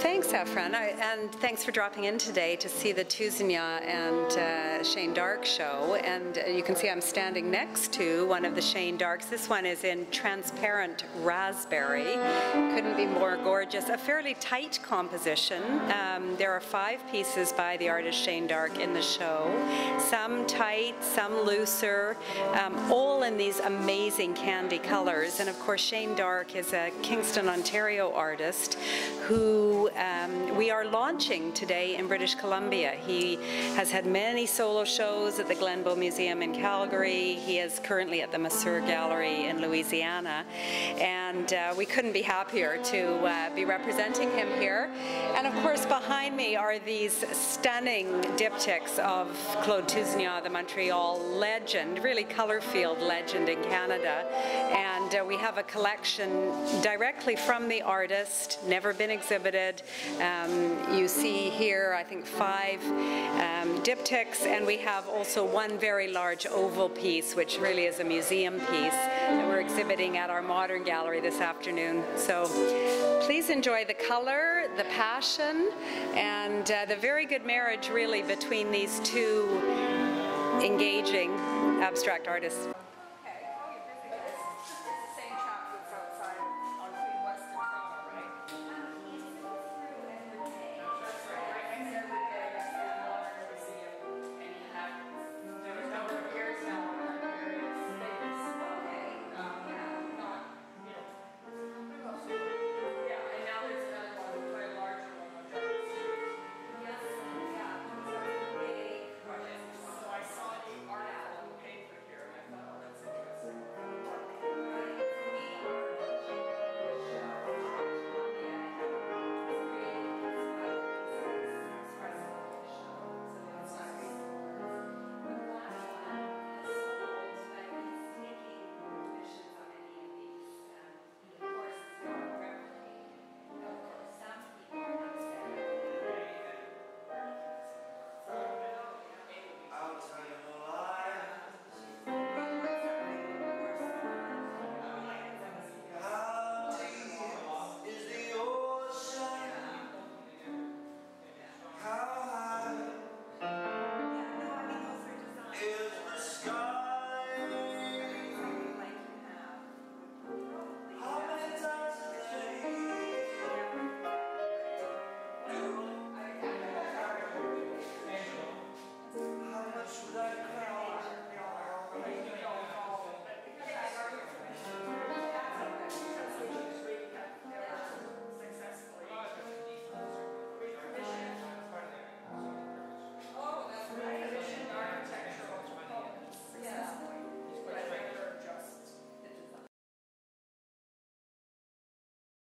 thanks, Efren, I, and thanks for dropping in today to see the Tousignant and uh, Shayne Dark show. And uh, you can see I'm standing next to one of the Shayne Darks. This one is in transparent raspberry. Couldn't be more gorgeous. A fairly tight composition. Um, there are five pieces by the artist Shayne Dark in the show. Some tight, some looser, um, all in these amazing candy colors. And of course, Shayne Dark is a Kingston, Ontario artist who um, we are launching today in British Columbia. He has had many solo shows at the Glenbow Museum in Calgary. He is currently at the Masur Gallery in Louisiana. And uh, we couldn't be happier to uh, be representing him here. And of course, behind me are these stunning diptychs of Claude Tousignant, the Montreal legend, really color field legend in Canada. And uh, we have a collection directly from the artist, never been exhibited. Um, you see here, I think, five um, diptychs, and we have also one very large oval piece, which really is a museum piece that we're exhibiting at our modern gallery this afternoon. So please enjoy the color, the passion, and uh, the very good marriage, really, between these two engaging abstract artists.